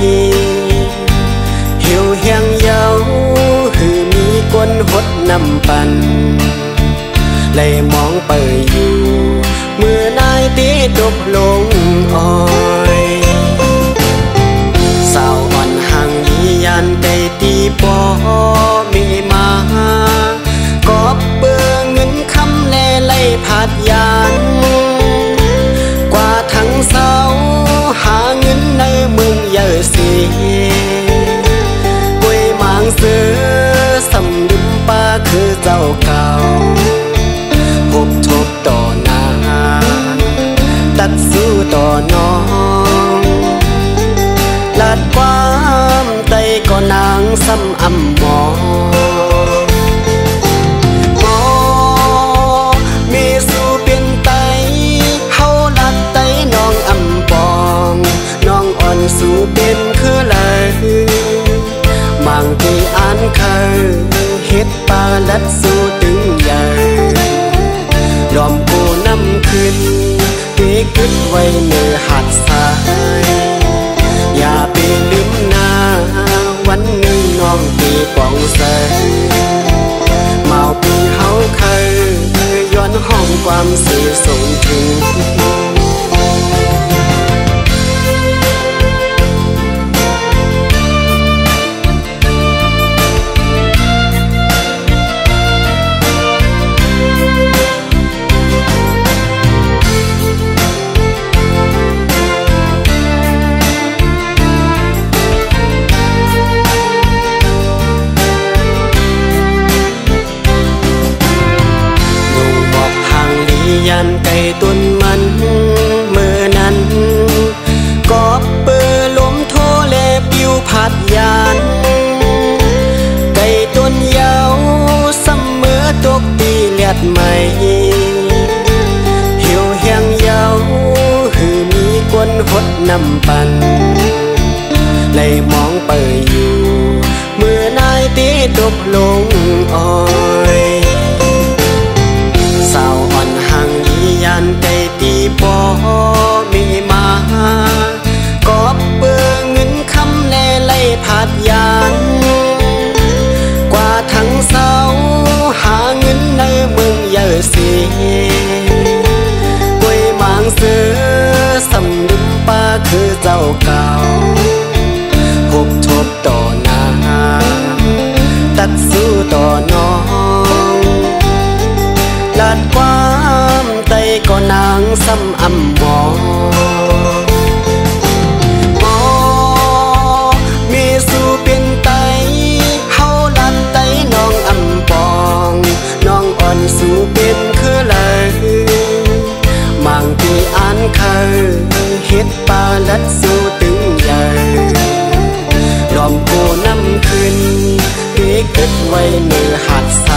หิวเฮียงเยาหือมีกวนหดนำปันเลยมองไปอยู่เมื่อนายตีตกลงาเก่าพบทบต่อหน้า ตัดสู้ต่อน้องลาดความไตก็นางซ้ำอำหมอหมอมีสู่เป็นไตเฮาลัดไตน้องอำปอง น้องอ่อนสู่เป็นคือเลยมังที่อ่านเคยเฮ็ด กึดไว้เนื้อหัดสาย อย่าไปลืมนาวันหนึ่งน้องตีปองใสเมาปีเฮาเคยย้อนห้องความเสียส่งถึง ยันไก่ตุนมันเมื่อนั้นกอบเปือล้มโทเลปิวผัดยานไก่ตุนยาวเสมอตกตีเลียดใหม่หิวเฮียงยาวหือมีกวนหดนำปันเลยมองเปิดอยู่เมื่อนายตีตกลงอ่อย trăng xăm âm mò. Mò mi su bên tay hao lan tay non âm bong non on su bên khứ lời mang đi an khờ hết ba lát su từng dài, lòm cô năm khuyên bí kết quay nơi hạt xa.